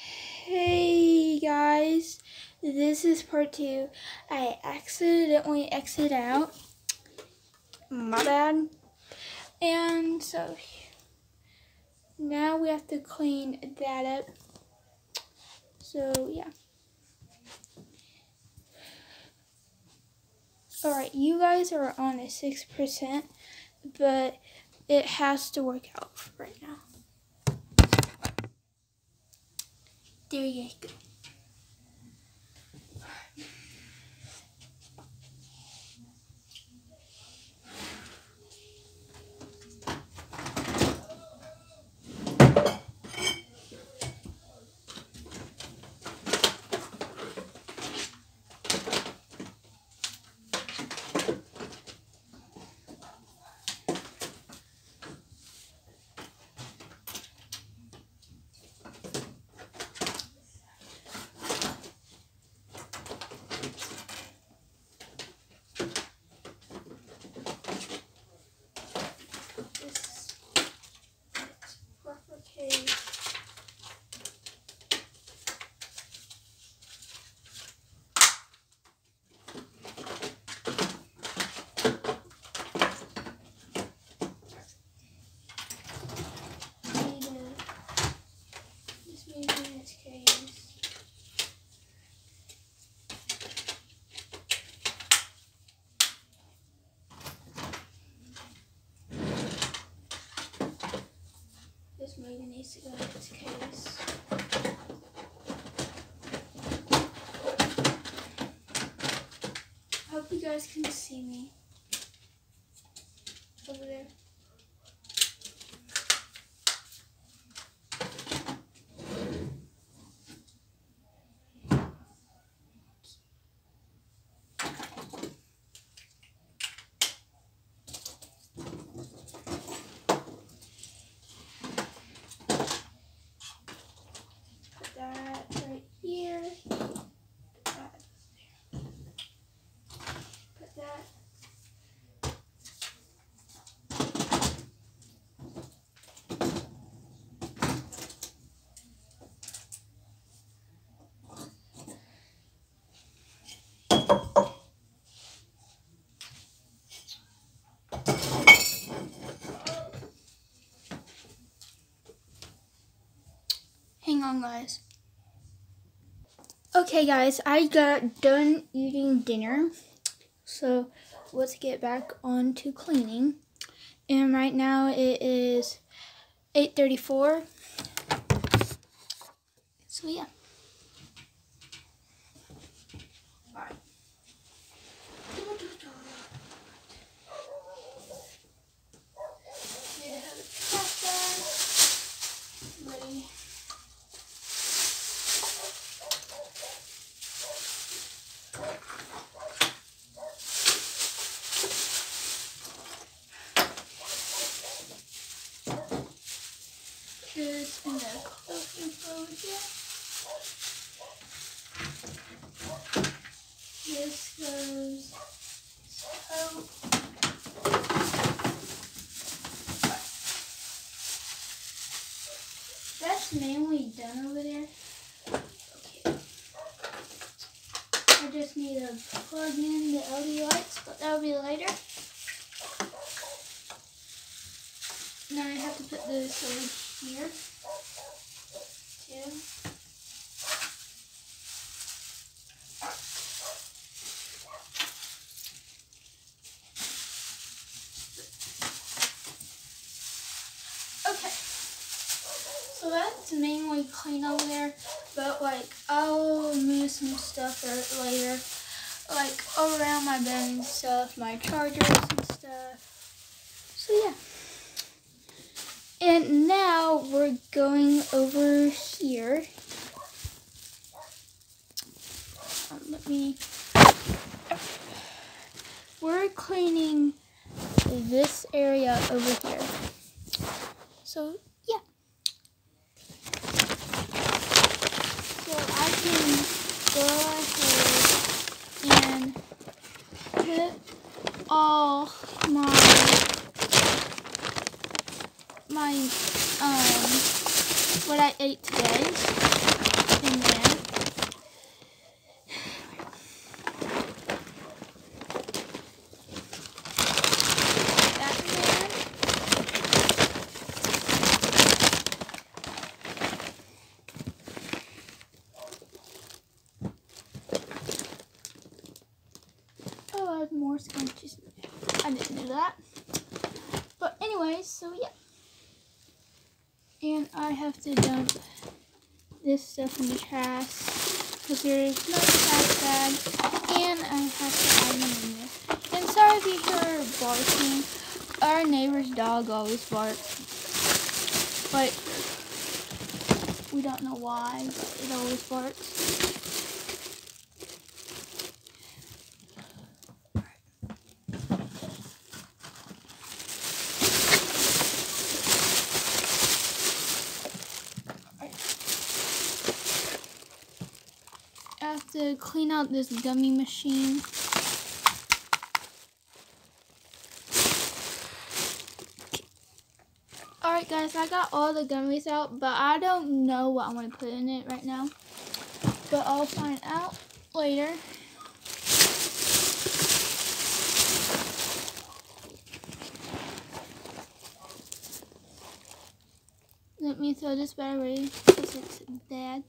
Hey guys, this is part two. I accidentally exited out. My bad. And so now we have to clean that up. So yeah. Alright, you guys are on a 6%, but it has to work out right now. There you go. this its proper case. Need a- This needs in its case. This maybe needs to go in its case. I hope you guys can see me over there. Put that right here. Put that there. Put that. Hang on, guys. Okay, guys, I got done eating dinner. So let's get back on to cleaning. And right now it is 8.34. So yeah. Alright. Need to have the trash bag ready. Kids in the clothes enclosure. This goes so that's mainly done over there. Okay. I just need to plug in the LED lights, but that'll be later. Now I have to put this over here. Too. So that's mainly clean over there, but like I'll move some stuff later, like around my bed and stuff, my chargers and stuff. So yeah. And now we're going over here. Um, let me. We're cleaning this area over here. So I can go ahead and put all my my um what I ate today. scrunchies. I didn't do that. But anyways, so yeah. And I have to dump this stuff in the trash because there is no trash bag. And I have to add them in. And sorry if you hear barking. Our neighbor's dog always barks. But we don't know why, it always barks. Have to clean out this gummy machine. Alright guys, I got all the gummies out, but I don't know what I'm going to put in it right now. But I'll find out later. Let me throw this battery because it's bad.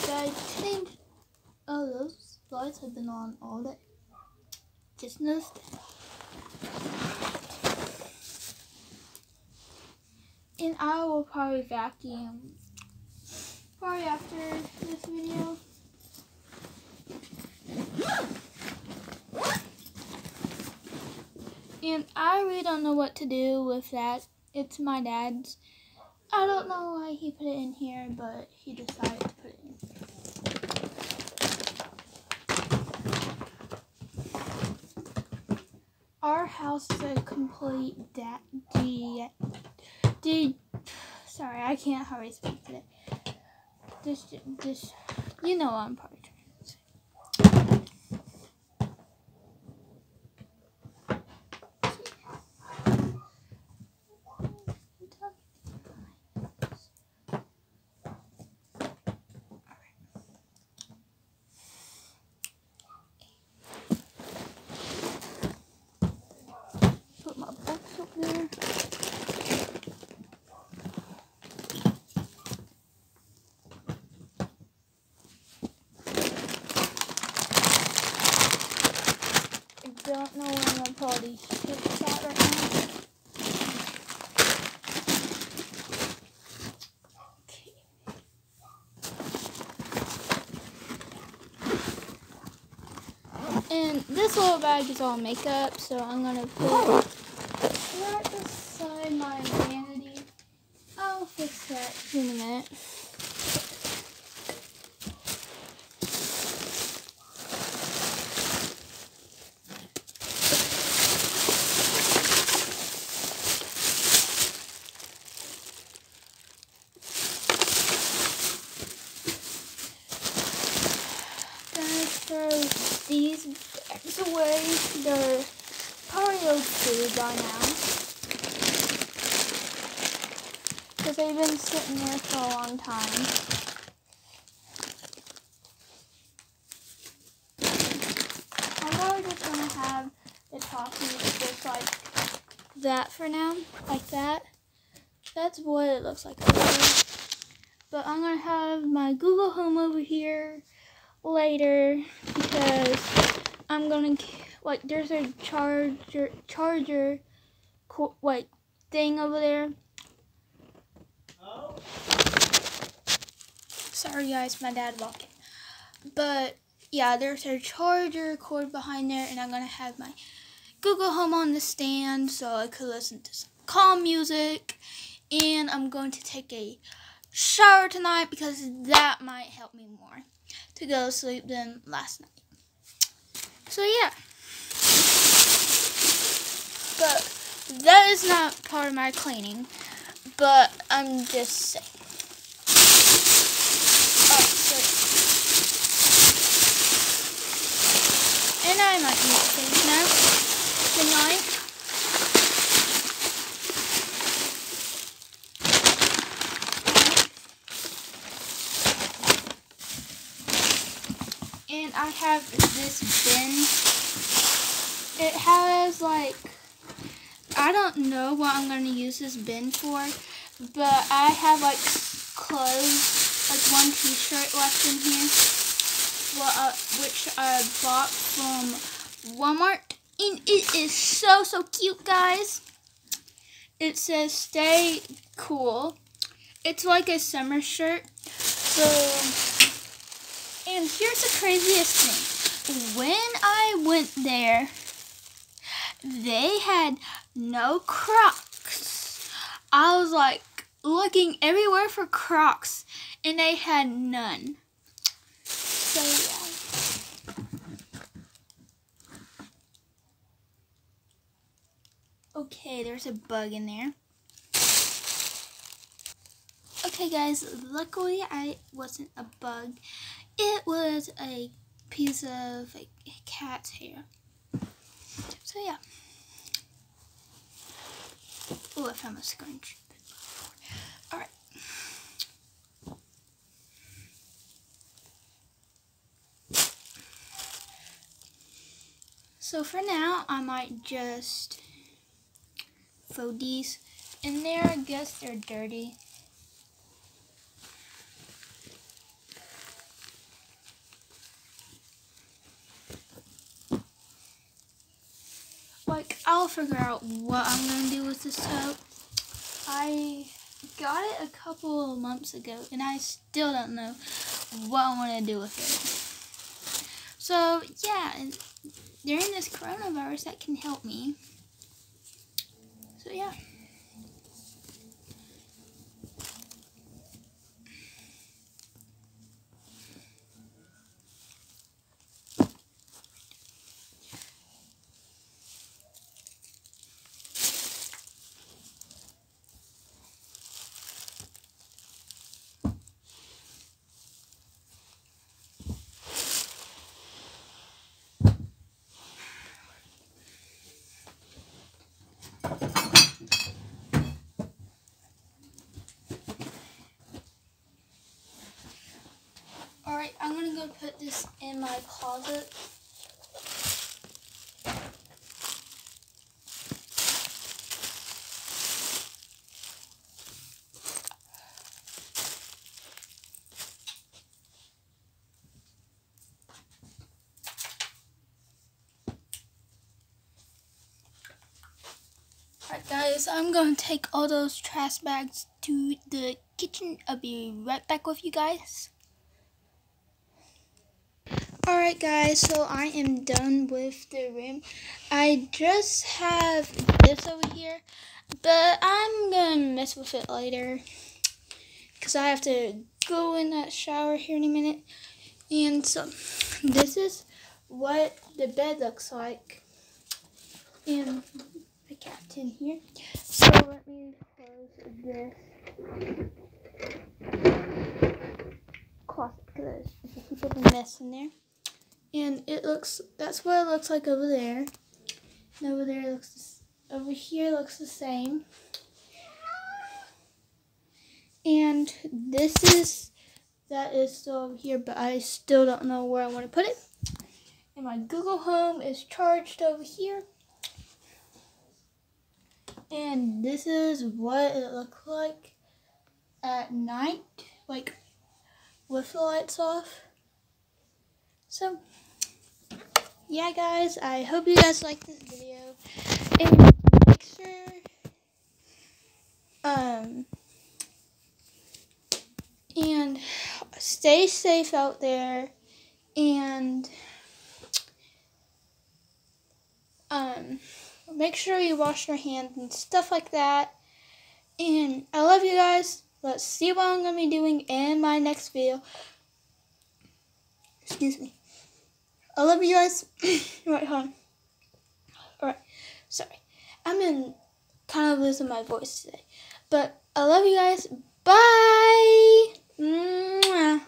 But I think Oh, those lights have been on all day. Just noticed. And I will probably vacuum probably after this video. And I really don't know what to do with that. It's my dad's. I don't know why he put it in here, but he decided to put it in. Our house is a complete da- D. D. Sorry, I can't hardly speak today. This, this, you know I'm probably trying to say. Put my books up there. I don't know where I'm gonna put all these chips at right now. And this little bag is all makeup, so I'm gonna put right beside my vanity. I'll fix that in a minute. Gonna throw these bags away. They're probably okay by now. Because they've been sitting there for a long time. I'm probably just gonna have the toffee just like that for now. Like that. That's what it looks like. But I'm gonna have my Google Home over here later because I'm gonna like there's a charger charger like thing over there. Oh. Sorry guys, my dad walking. But yeah, there's a charger cord behind there, and I'm gonna have my Google Home on the stand so I could listen to some calm music. And I'm going to take a shower tonight because that might help me more to go to sleep than last night. So yeah. But that is not part of my cleaning. But I'm just saying. Oh, sorry. And I might need to now. Night. and I have this bin. It has like I don't know what I'm gonna use this bin for, but I have like clothes, like one T-shirt left in here, uh, which I bought from Walmart, And it is so, so cute, guys. It says stay cool. It's like a summer shirt. So, and here's the craziest thing. When I went there, they had no Crocs. I was like looking everywhere for Crocs, and they had none. So, yeah. Okay, there's a bug in there. Okay guys, luckily I wasn't a bug. It was a piece of a cat's hair. So yeah. Oh, I found a scrunch. So for now, I might just throw these in there. I guess they're dirty. Like, I'll figure out what I'm going to do with this soap. I got it a couple months ago, and I still don't know what I want to do with it. So, yeah, during this coronavirus, that can help me. So yeah. Alright, I'm gonna go put this in my closet. Alright guys, I'm going to take all those trash bags to the kitchen. I'll be right back with you guys. Alright guys, so I am done with the room. I just have this over here, but I'm to mess with it later. Because I have to go in that shower here in a minute. And so, this is what the bed looks like. And the cat's in here. So let me close this closet because there's a heap of mess in there and it looks that's what it looks like over there. And over there looks over here looks the same. And this is that is still over here but I still don't know where I want to put it. And my Google Home is charged over here. And this is what it looks like at night like with the lights off. So yeah, guys, I hope you guys like this video. And make sure, um, and stay safe out there. And, um, make sure you wash your hands and stuff like that. And I love you guys. Let's see what I'm going to be doing in my next video. Excuse me. I love you guys. right, hon. Alright, sorry. I'm in kind of losing my voice today. But I love you guys. Bye. Mwah.